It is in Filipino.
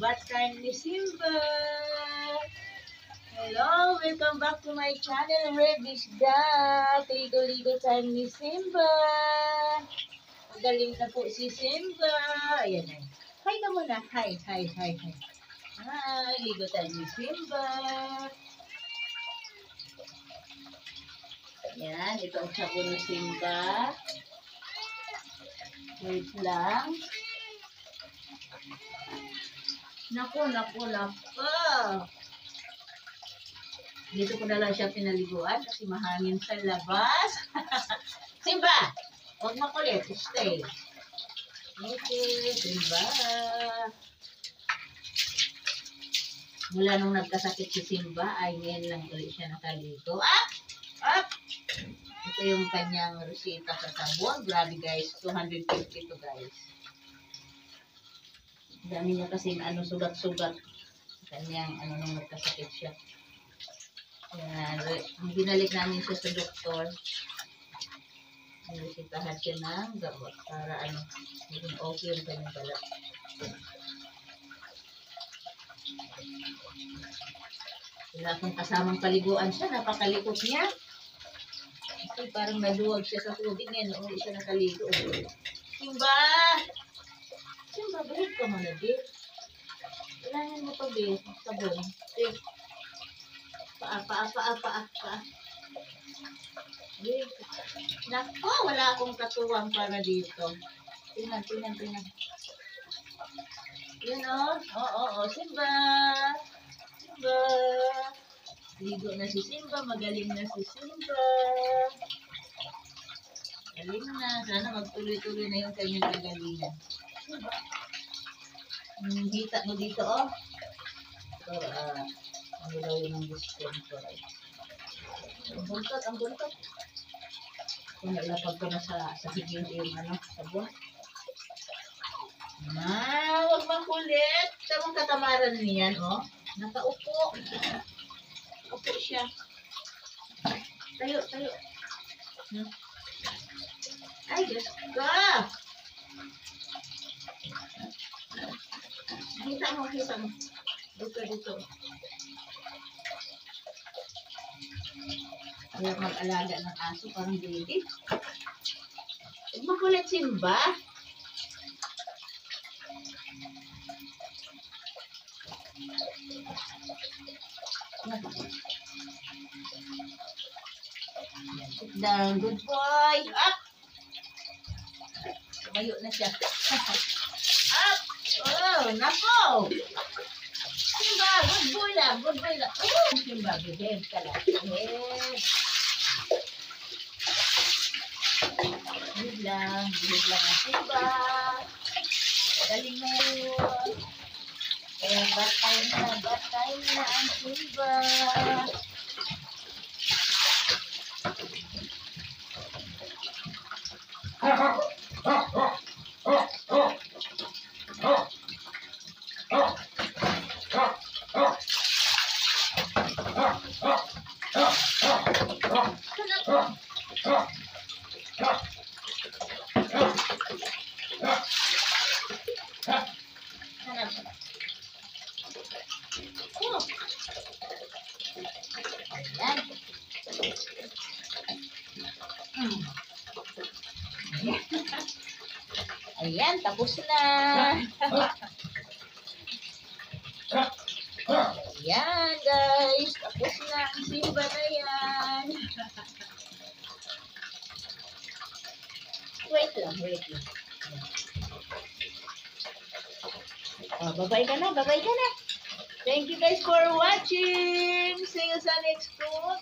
Bath time ni Simba. Hello, welcome back to my channel, Reddish Dad. Ligo-ligo time ni Simba. Magaling na po si Simba. Ayan na. Hi ka muna. Hi, hi, hi, hi. Hi, ligo time ni Simba. Ayan, ito ang sabon ni Simba. Wait lang. Naku, naku, naku. Dito ko na lang siya pinaliguan kasi mahangin sa labas. Simba! Huwag makulit. Stay. Okay, Simba. Mula nung nagkasakit si Simba, ay ngayon lang ulit siya nakaligo. Up! Up! Ito yung kanyang resita sa sabon. Grabe guys, 250 to guys. Dami niya kasi ano, sugat-sugat. Kanyang ano nung nagkasakit siya. Yan, re- binalik namin siya sa doktor. Resitahan siya ng gamot para ano, maging okay yung kanyang balat. Wala akong kasamang paliguan siya, napakalikot niya. Kasi parang naluwag siya sa tubig ngayon, nung siya nakaligo. Simba! Simba, balik ka muna, babe. Kailangan mo pa, babe, sabon. Babe. Paa, paa, paa, paa, paa. Babe. Nako, wala akong katuwang para dito. Tingnan, tingnan, tingnan. Yun o. Oo, oo. Simba! Simba! Ligo na si Simba. Magaling na si Simba. Galing na. Sana magtuloy-tuloy na yung kanyang kagalingan. Simba. Hmm, hita mo dito, oh. Ito, ah, ano daw yung distemper. Ang buntot, ang buntot. Kung nalapag ko na sa, sa higing yung ano, sabon. Ah, huwag makulit. Tamang katamaran niyan, oh. Nakaupo. Upo siya. Tayo, tayo. Hmm. Ay, Diyos ka! Kita mo, kita mo. Dito, dito. Kaya mag-alaga ng aso, parang baby. Huwag makulit simba. Sit down. Good boy. Up! Tumayo na siya. Oh, nako! Simba, good boy lang. Good boy lang. Oh, Simba, behave ka lang. Behave. Behave lang. Behave lang ang Simba. Galing na yun. Kaya bat time na, bat time na ang Simba. Hanap. Oh. Ayan. Ayan, tapos na. Ayan, guys. Tapos na ang simba na yan. wait lang, wait lang. Oh, babay ka na, babay ka na. Thank you guys for watching. See you sa next vlog.